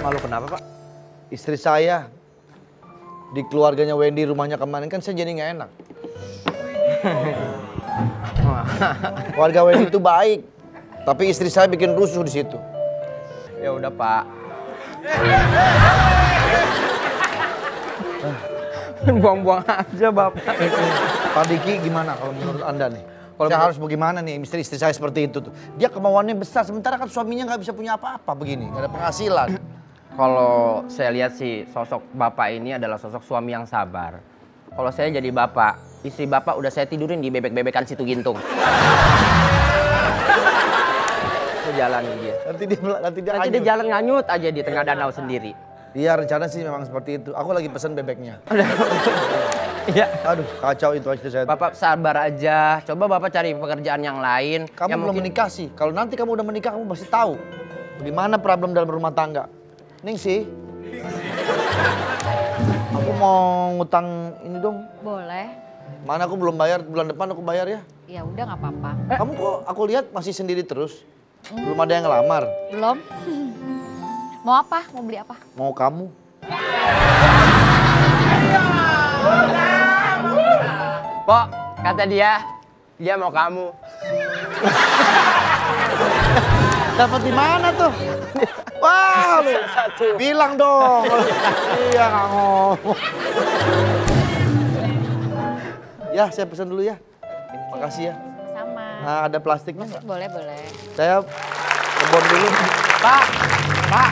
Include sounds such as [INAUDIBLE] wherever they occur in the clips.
malu kenapa pak? Istri saya di keluarganya Wendy rumahnya kemarin kan saya jadi nggak enak. [LAUGHS] Keluarga Wendy itu baik, tapi istri saya bikin rusuh di situ. Ya udah pak. Buang-buang aja bapak. Pak Diki gimana kalau menurut anda nih? Kalau saya harus bagaimana nih istri istri saya seperti itu tuh? Dia kemauannya besar, sementara kan suaminya nggak bisa punya apa-apa begini, nggak ada penghasilan. Kalau saya lihat sih sosok bapak ini adalah sosok suami yang sabar. Kalau saya jadi bapak, istri bapak udah saya tidurin di bebek-bebekan situ gintung. saya jalan dia. Nanti dia nanti dia, Nanti dia jalan nganyut aja di tengah danau sendiri. Iya rencana sih memang seperti itu. Aku lagi pesen bebeknya. Iya. Aduh kacau itu istri saya. Bapak sabar aja. Coba bapak cari pekerjaan yang lain. Kamu yang belum mungkin- menikah sih. Kalau nanti kamu udah menikah kamu pasti tahu gimana problem dalam rumah tangga. Ning sih. Aku mau ngutang ini dong. Boleh. Mana aku belum bayar bulan depan aku bayar ya. Ya udah nggak apa-apa. Kamu kok aku lihat masih sendiri terus. Belum ada yang ngelamar. Belum? [LAUGHS] Mau apa? Mau beli apa? Mau kamu? Pok, kata dia, dia mau kamu. [LAUGHS] Dapat di mana tuh? Wah, lu. Bilang dong. iya, nggak ngomong. ya, saya pesan dulu ya. Makasih ya. Sama. Nah, ada plastiknya nggak? Boleh, boleh. Saya kebon dulu. Pak, Pak,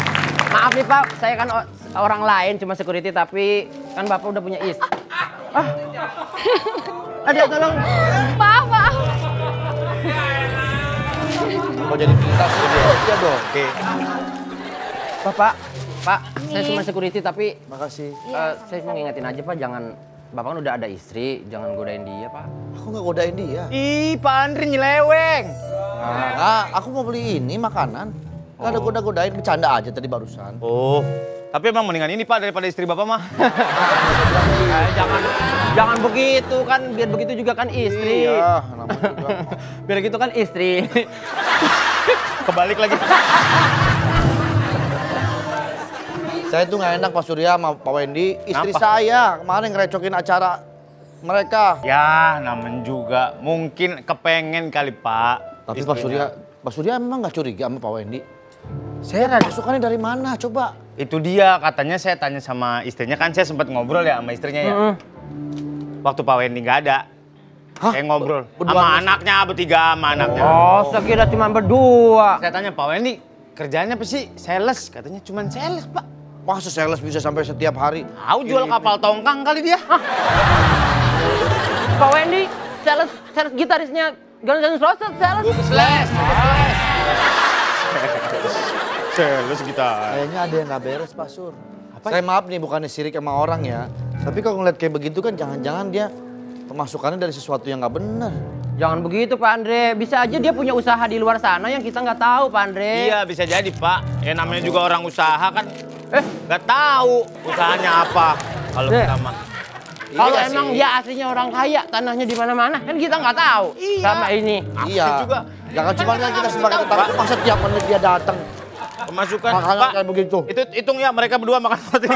maaf nih Pak, saya kan orang lain cuma security tapi kan Bapak udah punya istri. Ah. Ada tolong. Maaf, Mau jadi pintas gitu ya? Iya dong. Oke. Bapak, Pak, saya Ini. cuma security tapi Makasih. eh, saya mau ngingetin aja Pak, jangan Bapak kan udah ada istri, jangan godain dia Pak. Aku nggak godain dia. Ih, Pak Andri nyeleweng. Ah, aku mau beli ini makanan. Nggak ada goda-godain, bercanda aja tadi barusan. Oh, tapi emang mendingan ini Pak daripada istri Bapak mah. [LAUGHS] Eh, jangan jangan begitu kan, biar begitu juga kan istri. Iya, namanya juga. [LAUGHS] Biar gitu kan istri. [LAUGHS] Kebalik lagi. Saya tuh nggak enak Pak Surya sama Pak Wendy. Istri Kenapa? saya kemarin ngerecokin acara mereka. Ya, namen juga. Mungkin kepengen kali Pak. Tapi Pak. Surya, Pak Surya emang nggak curiga sama Pak Wendy? Saya rada sukanya dari mana? Coba. Itu dia katanya saya tanya sama istrinya kan saya sempat ngobrol ya sama istrinya ya. Waktu Pak Wendy nggak ada. Hah? Saya ngobrol Berdua sama anaknya bertiga sama anaknya. Oh, saya kira cuma berdua. Saya tanya Pak Wendy kerjanya apa sih? Sales katanya cuma sales Pak. Masa sales bisa sampai setiap hari? Tahu jual kapal tongkang kali dia. [LAUGHS] Pak Wendy, sales, sales gitarisnya Guns N' Roses, sales. Sales. Sales [LAUGHS] kita. Kayaknya ada yang nggak beres Pak Sur. Saya maaf nih bukannya sirik sama orang ya. Tapi kalau ngeliat kayak begitu kan jangan-jangan dia pemasukannya dari sesuatu yang nggak benar. Jangan begitu Pak Andre, bisa aja dia punya usaha di luar sana yang kita nggak tahu Pak Andre. Iya bisa jadi Pak. Ya namanya juga orang usaha kan. Eh nggak tahu usahanya apa. Kalau kita mah. Kalau Iya emang sih. dia aslinya orang kaya, tanahnya di mana-mana, kan kita nggak tahu. Iya. Sama ini. Iya. juga. Jangan cuma kan kita sebagai tetangga masa tiap menit dia datang. Pemasukan Makanan Pak. kayak begitu. Itu hitung ya mereka berdua makan roti.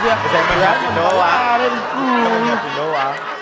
Lu. Enak aja. Saya menyiapin